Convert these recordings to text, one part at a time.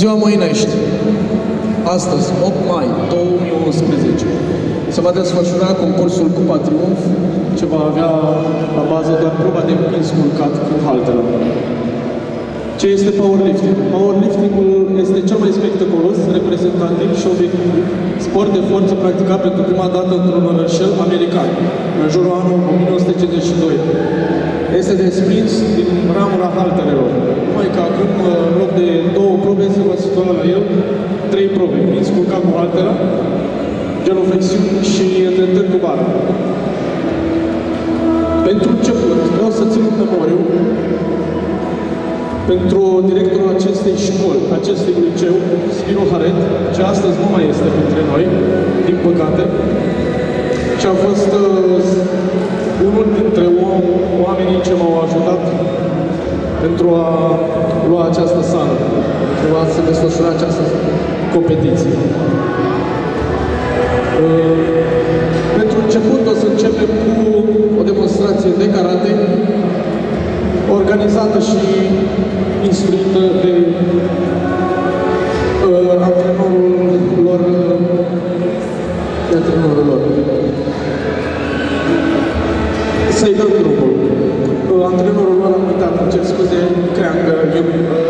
Ziua Măinești, astăzi, 8 mai 2011, se va desfășura concursul Cupa Triumf, ce va avea la bază doar proba de pins culcat cu halteră. Ce este powerlifting? Powerliftingul este cel mai spectaculos, reprezentativ și obiectiv sport de forță practicat pentru prima dată într-un orășel american, în jurul anului 1952. Este desprins din ramura halterelor. Numai că acum, în loc de două probe, se va situa la el trei probe. Pins culcat cu haltera, genoflexiuni și îndreptări cu bară. Pentru început, vreau să țin în memoriu pentru directorul acestei școli, acestui liceu, Spiro Haret, ce astăzi nu mai este printre noi, din păcate, și a fost uh, unul dintre oamenii ce m-au ajutat pentru a lua această sală, pentru a se desfășura această competiție. Uh, pentru început o să începem cu o demonstrație de karate organizată și instruită de uh, antrenorul lor, de antrenorul lor. Să-i dăm drumul. Andrei Norodol a uitat acest scuze, creangă, iubire.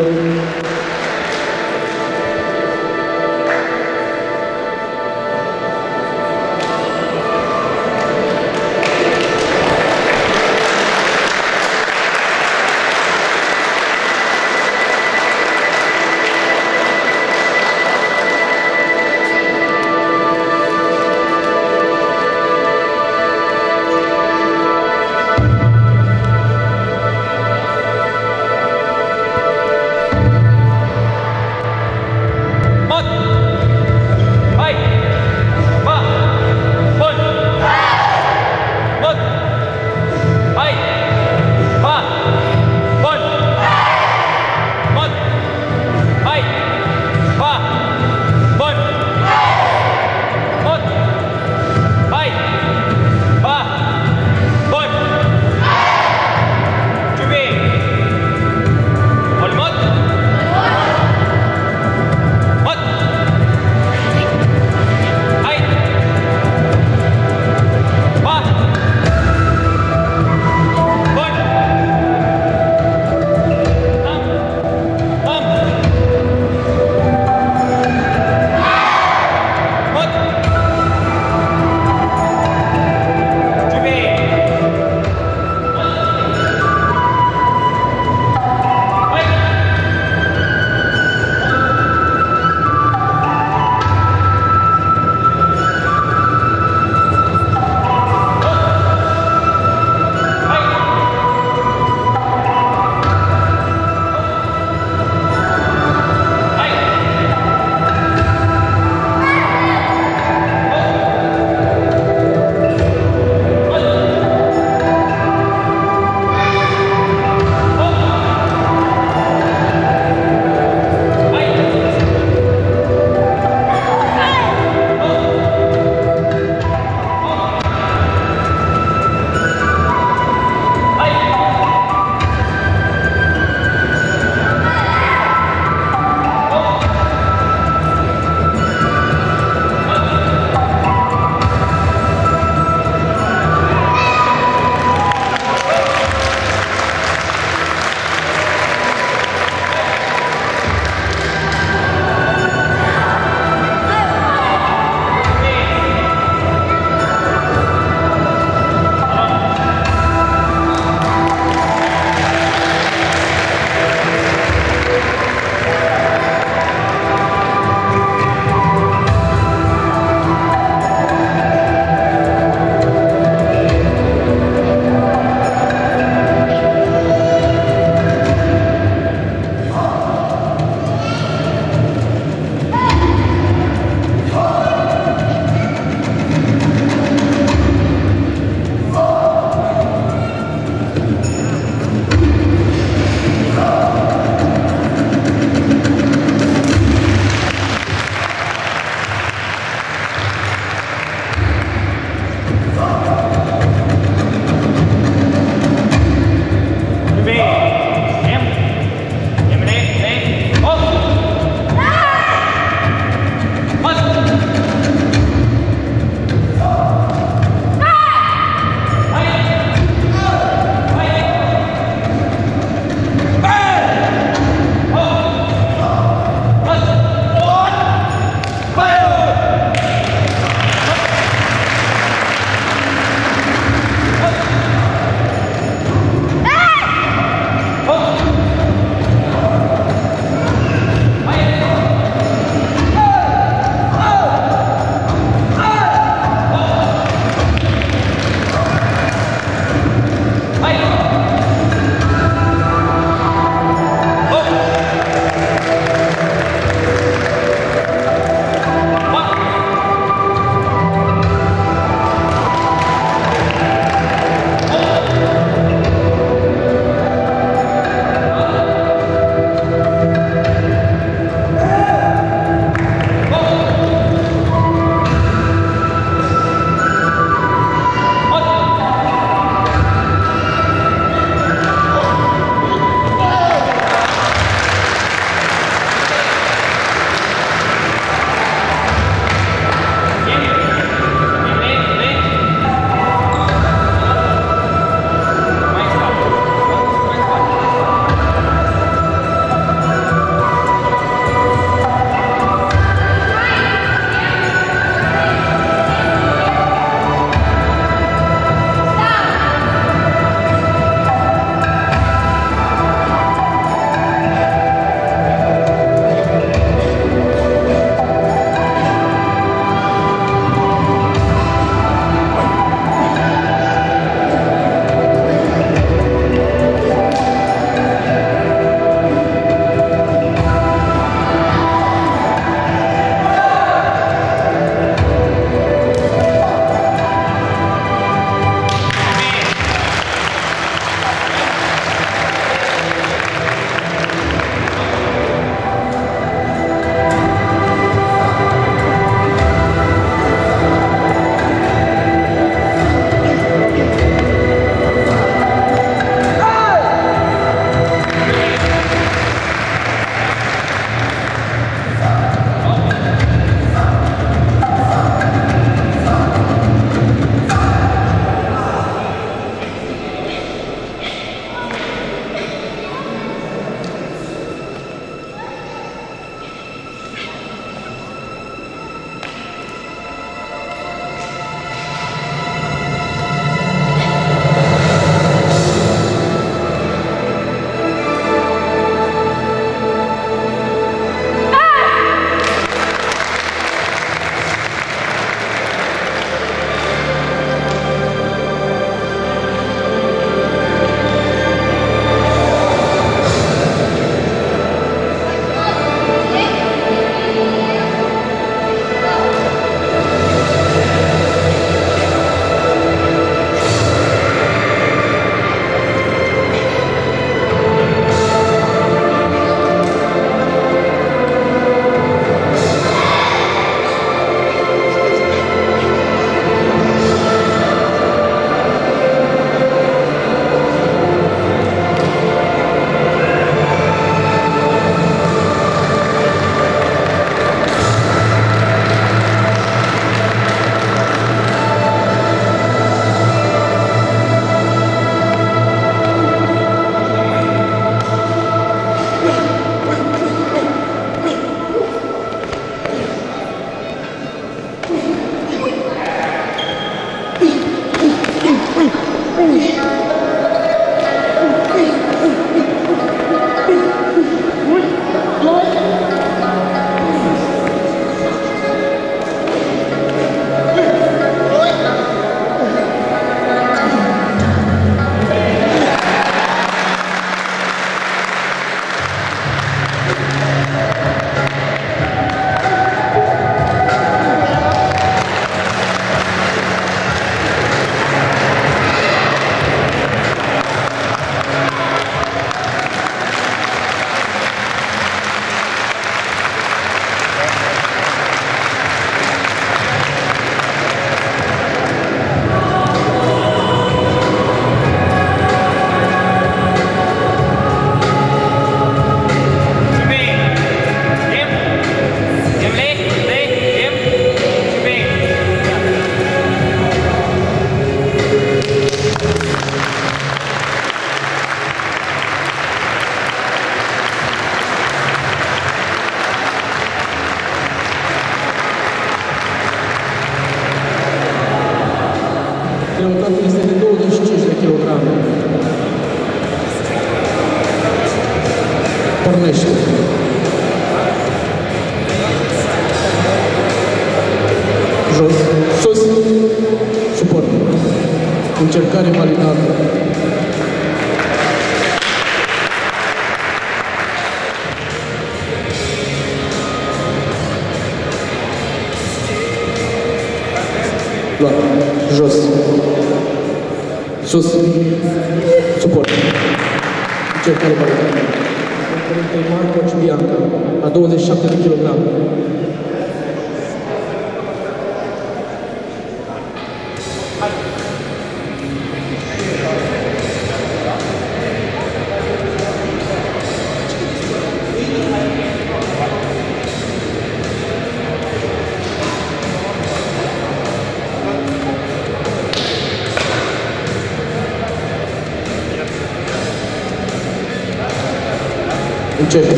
Începe.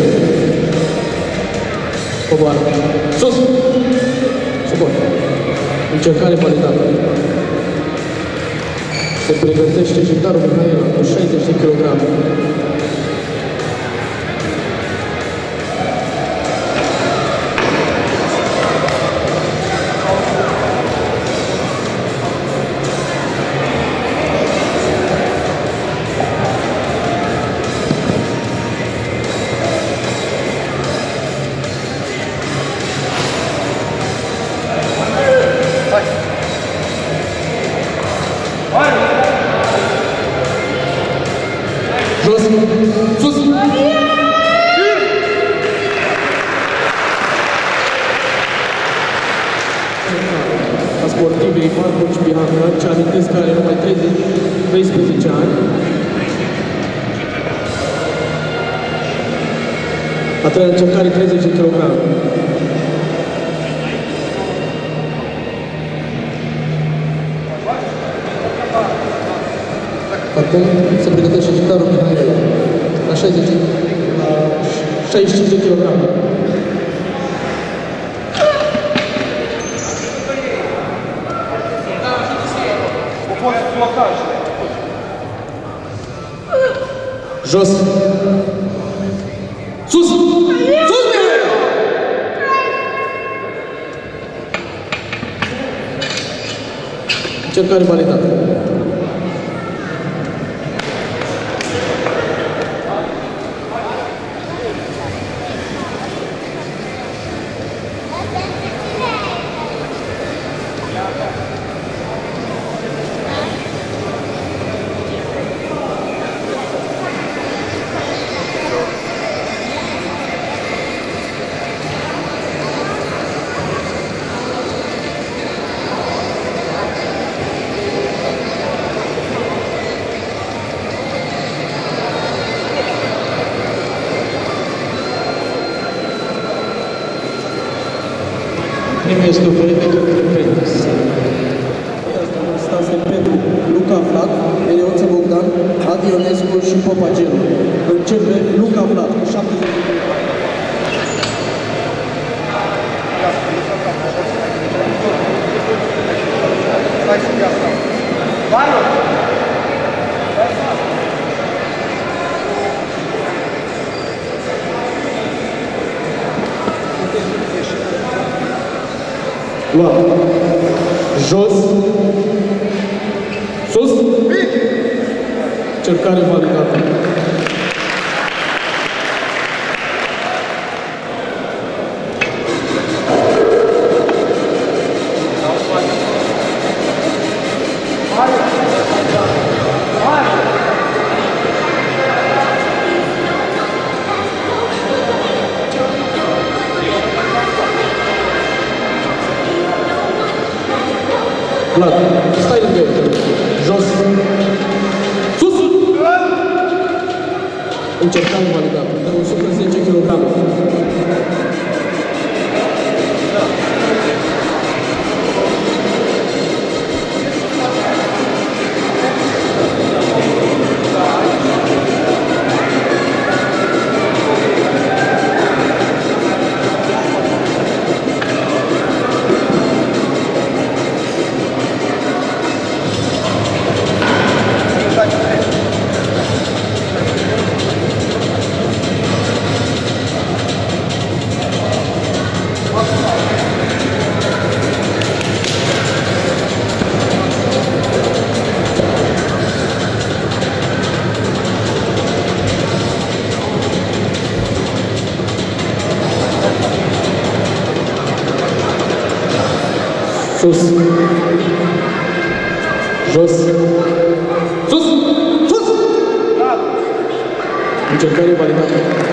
Coboară. Sus! Sobor. Încercare paritată. Se pregătește și darul Mihaela cu 60 kg. Jos! Sus! Sus, bine! Încercare validată. esto. सरकार Schuss. Schuss. Schuss. Schuss. Intercâmbio, validado.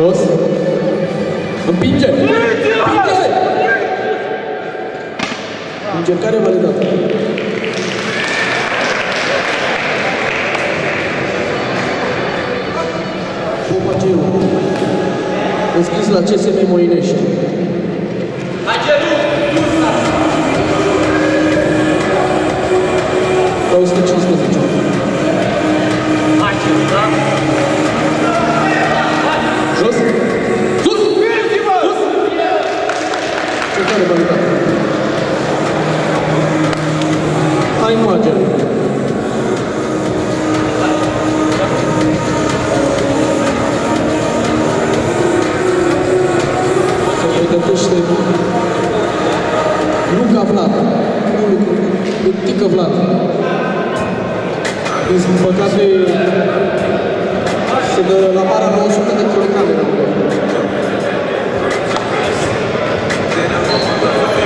jos. Împinge! Împinge! Încercare validată. Popaceu. Înscris la CSM Moinești. Ageru! Ca 115. Ageru, da? rivalitate. Ai imagine. Se pregătește Luca Vlad. Nu Luca, Tică Vlad. Din păcate se dă la bara 900 de kilograme. Música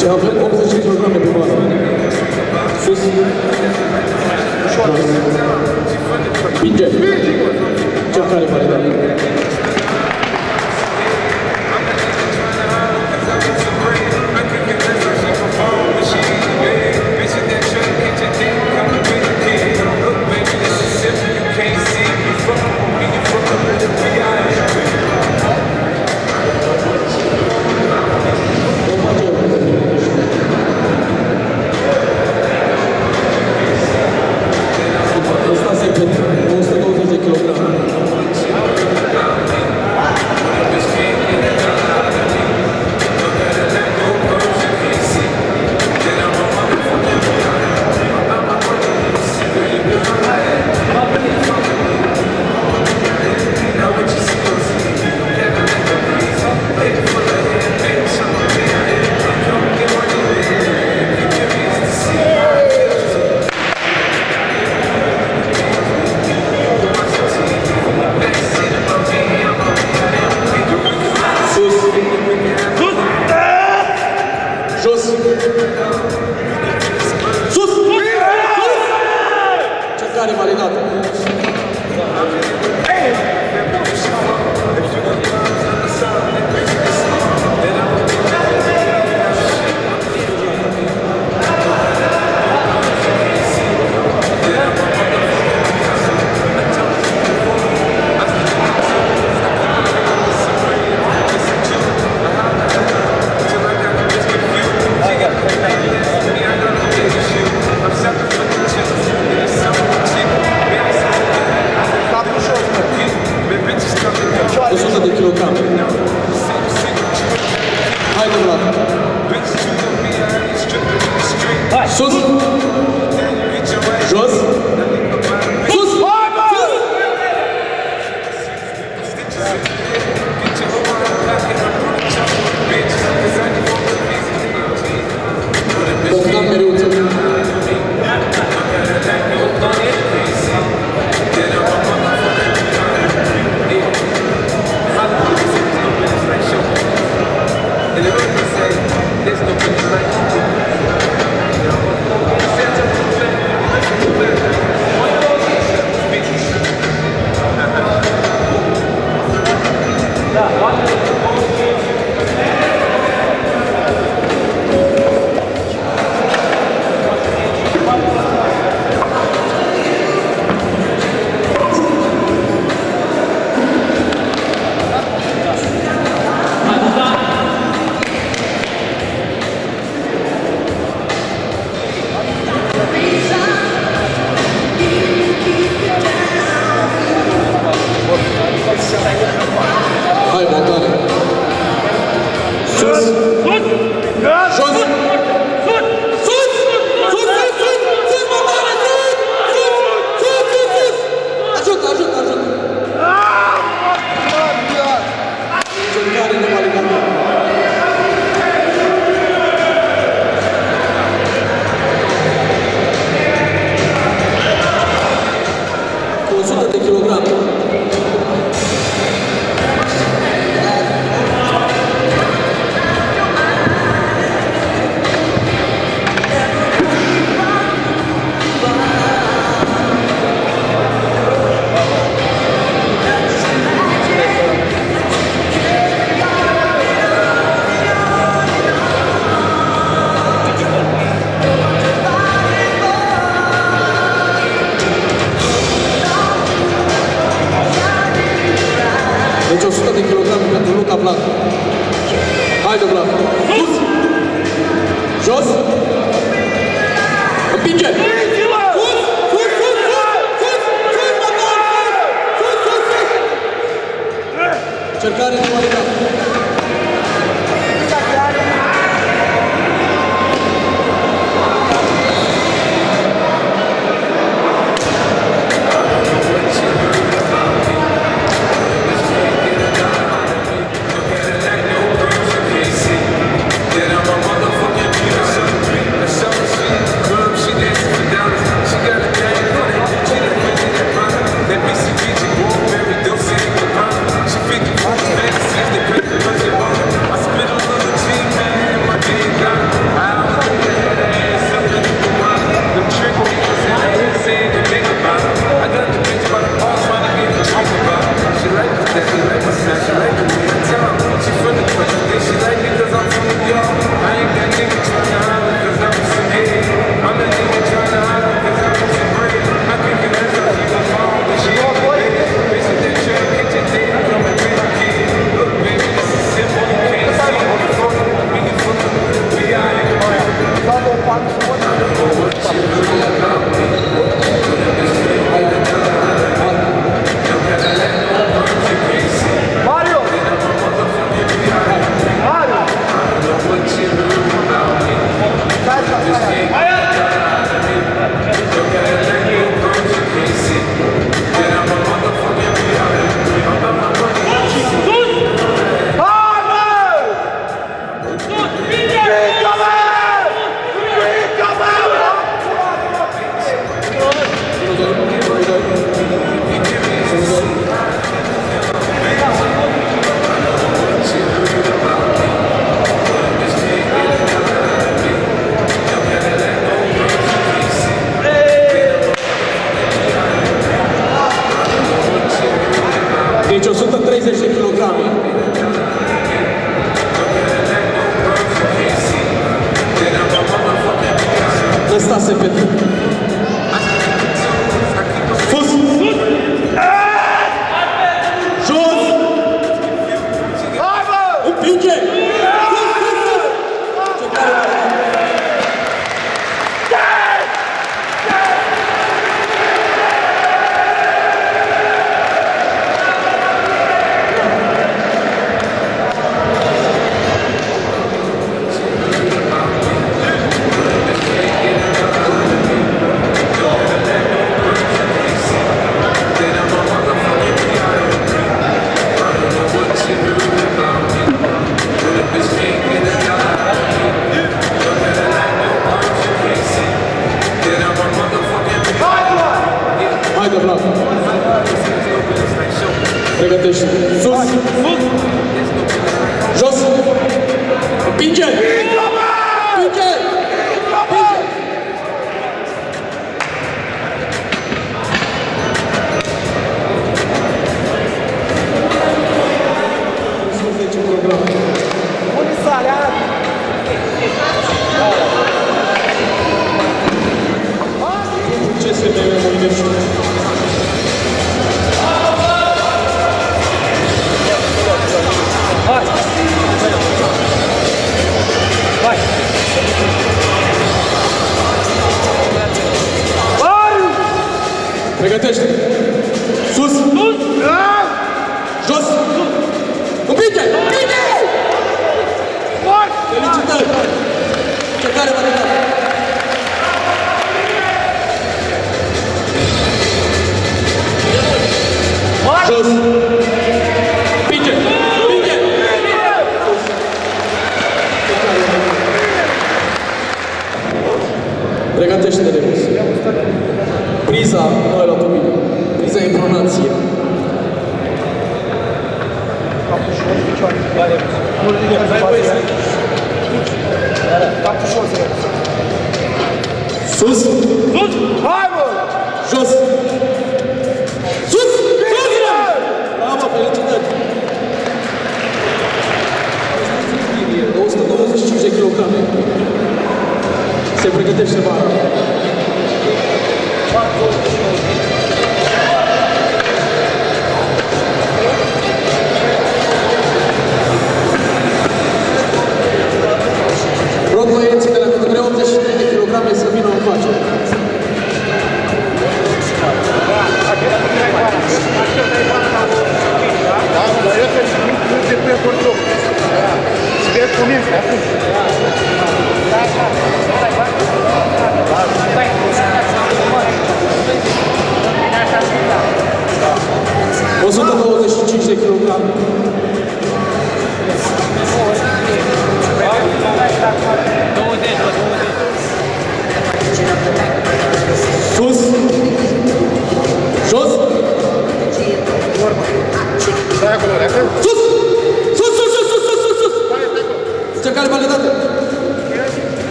Cevapları konuşacak program yapımı var. Sus. Bitti. Çok harika.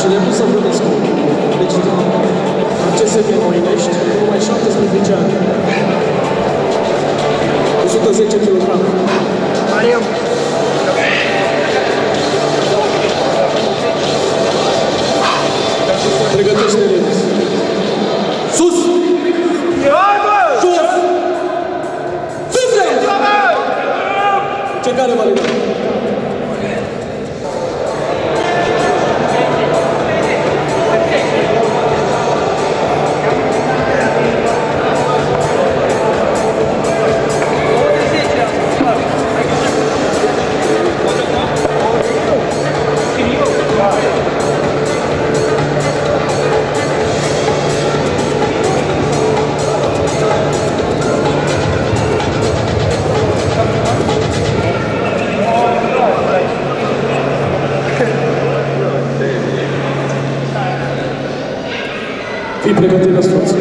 și depus să vorbesc cu deci, CSB Moinești, numai 17 ani. 110 kg. Mariam! Pregătește-le! Aplícate las fuerzas.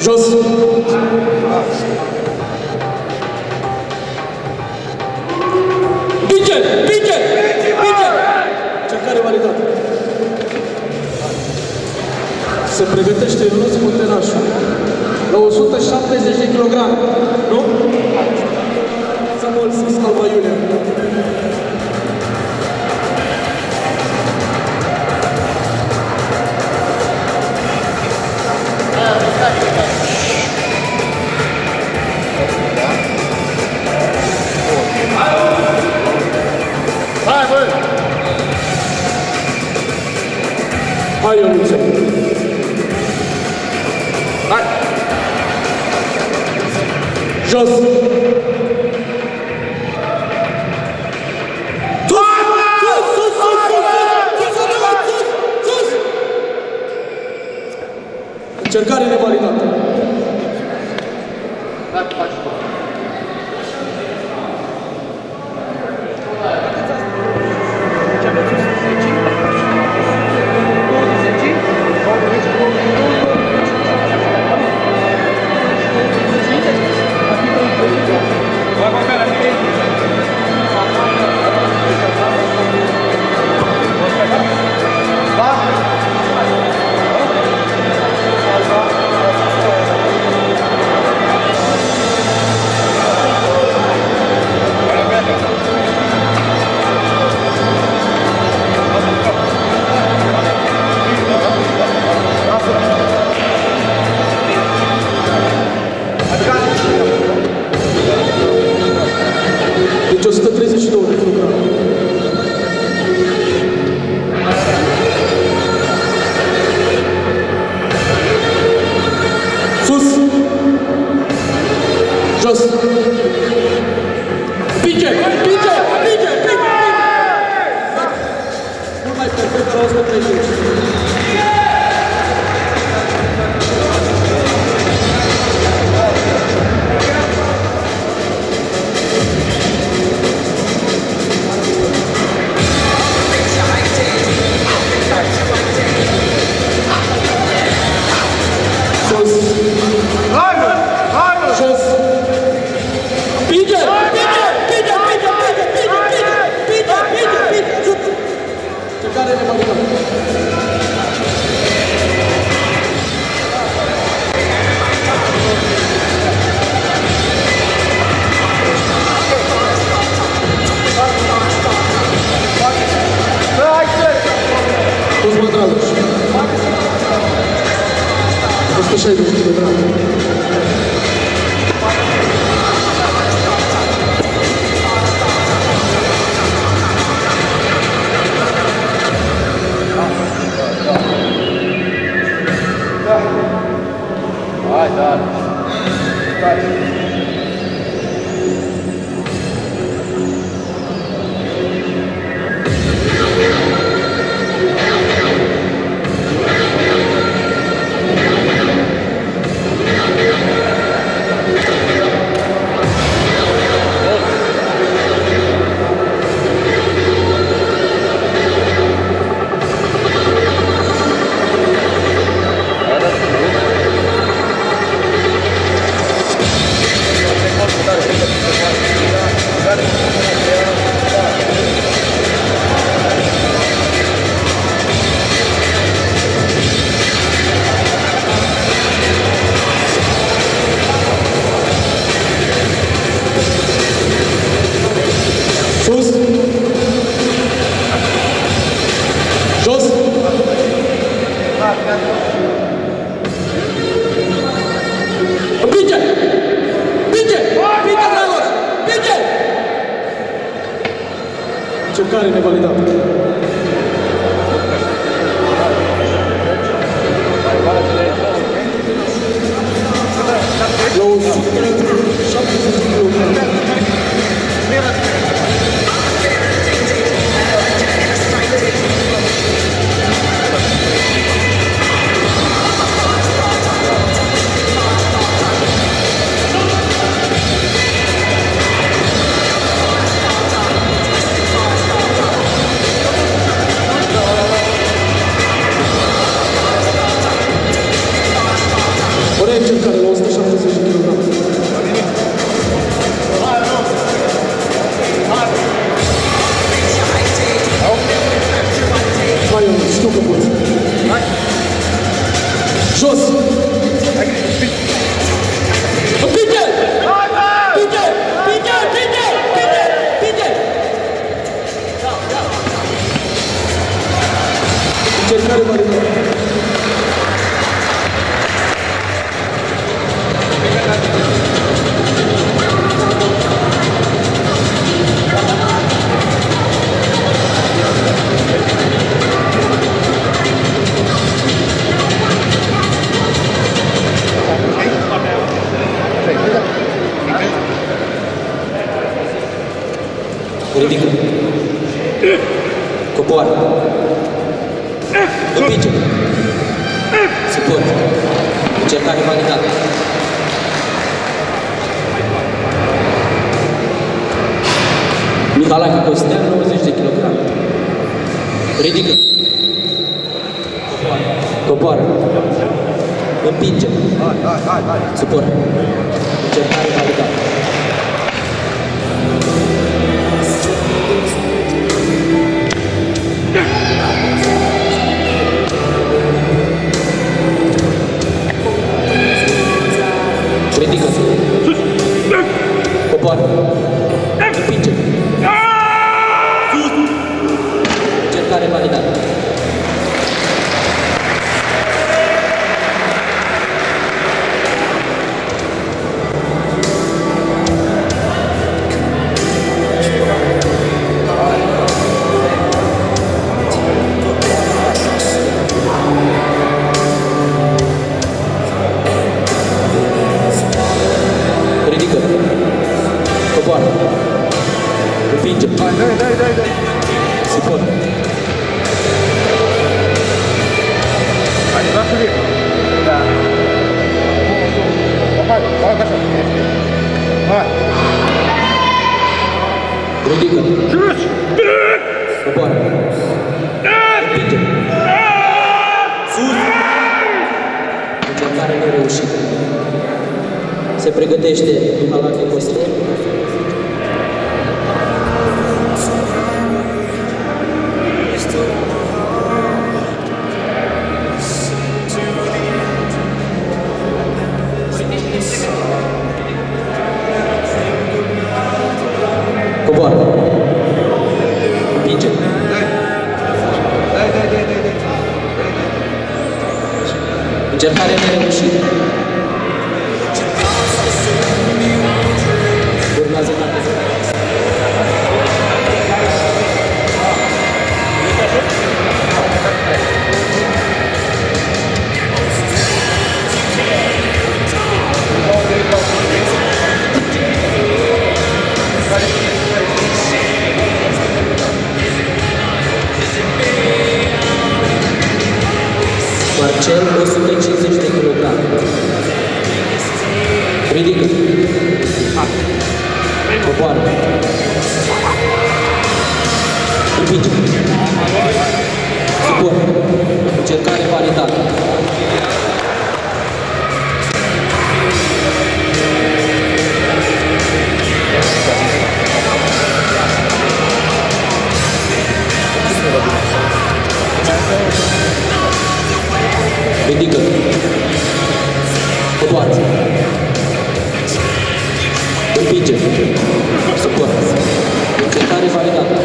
Jos! Pice! Pice! Pice! Cercare validată. Se pregătește Ionuț Munterașu la 170 de kg. Nu? Samuel Salva Iulia. Thank you. Hai, Ionuțe! Hai! Jos! Încercare nevalidată. dipijat sebuah ketarifan kata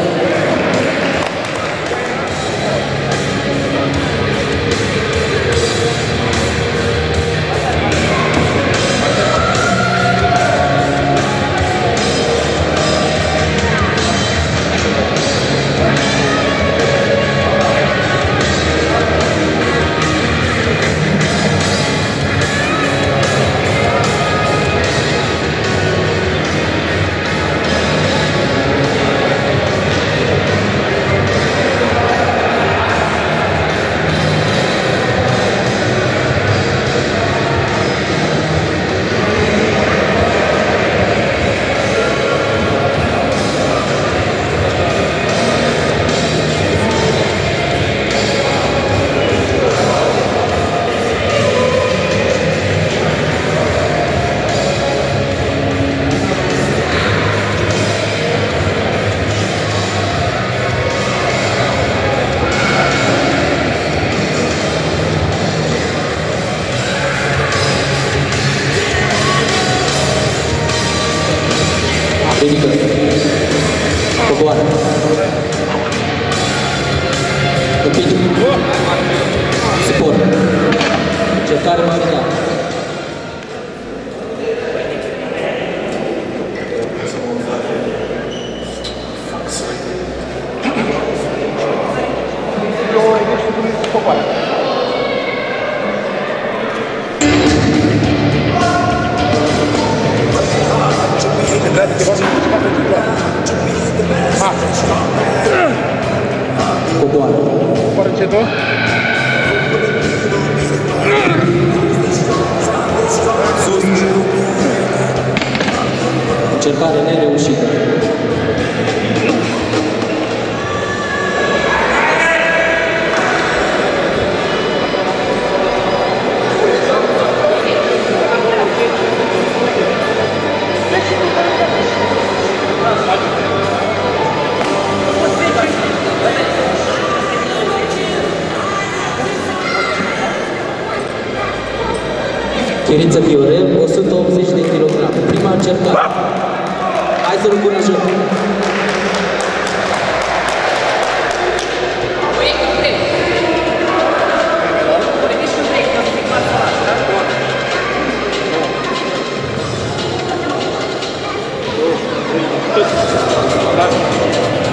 Iuriță Fiorel, 180 de kg. Prima încercare. Hai să-l încurajăm.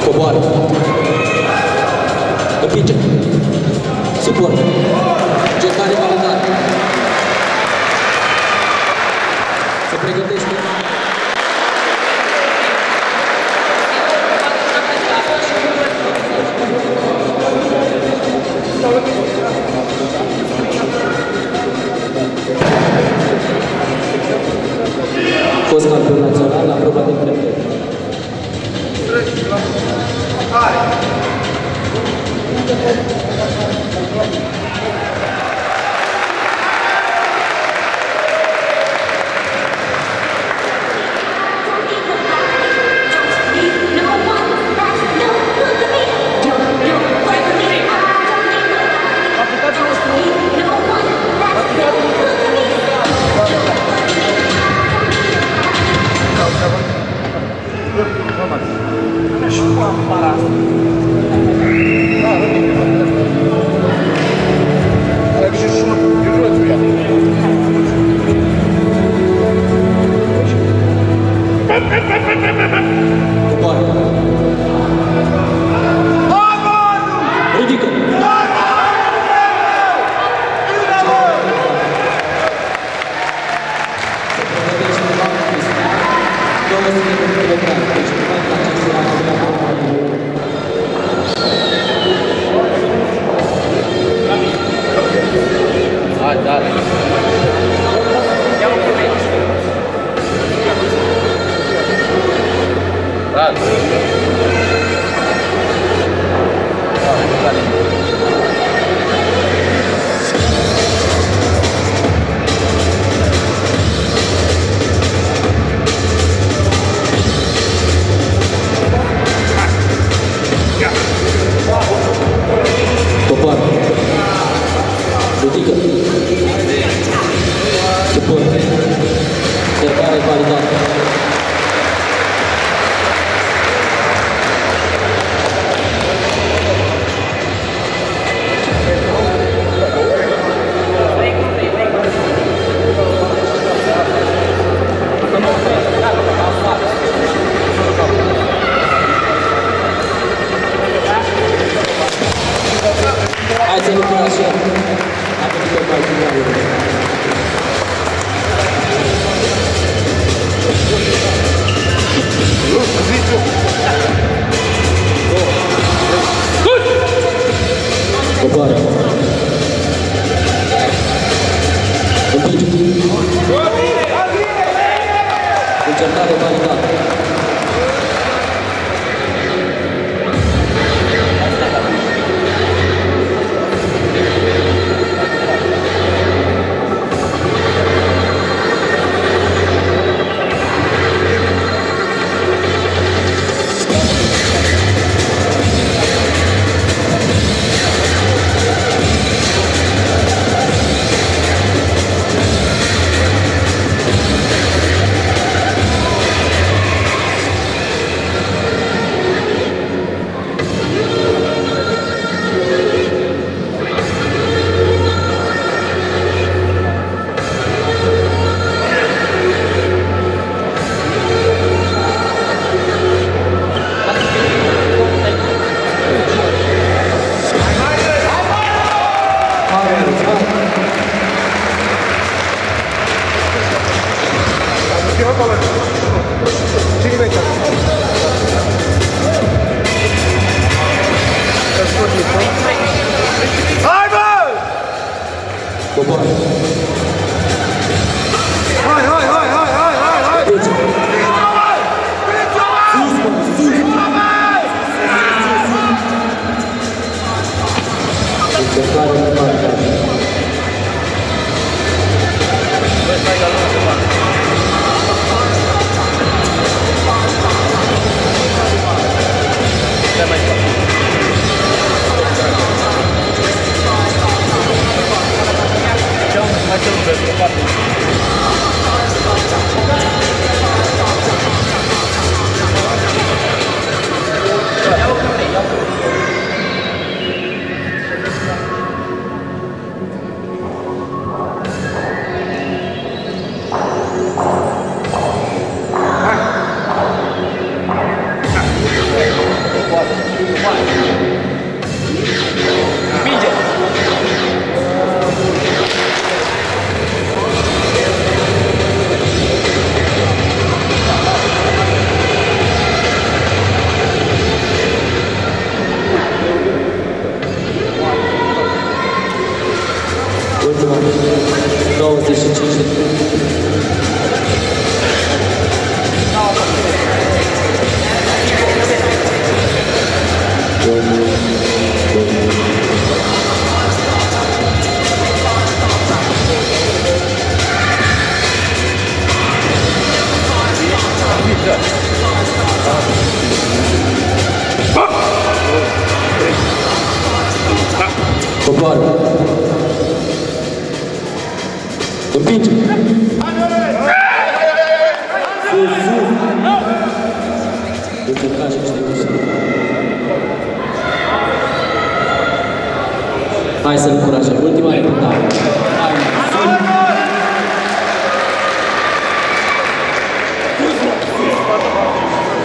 Coboară. Împinge. Suportă. Încercare Yeah.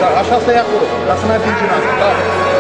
Dar așa să ia acolo, dar să n-atingem asta. Da.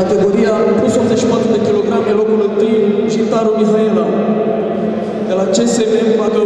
categoria plus 84 de kg, locul 1, Jintaru Mihaela, de la CSM 4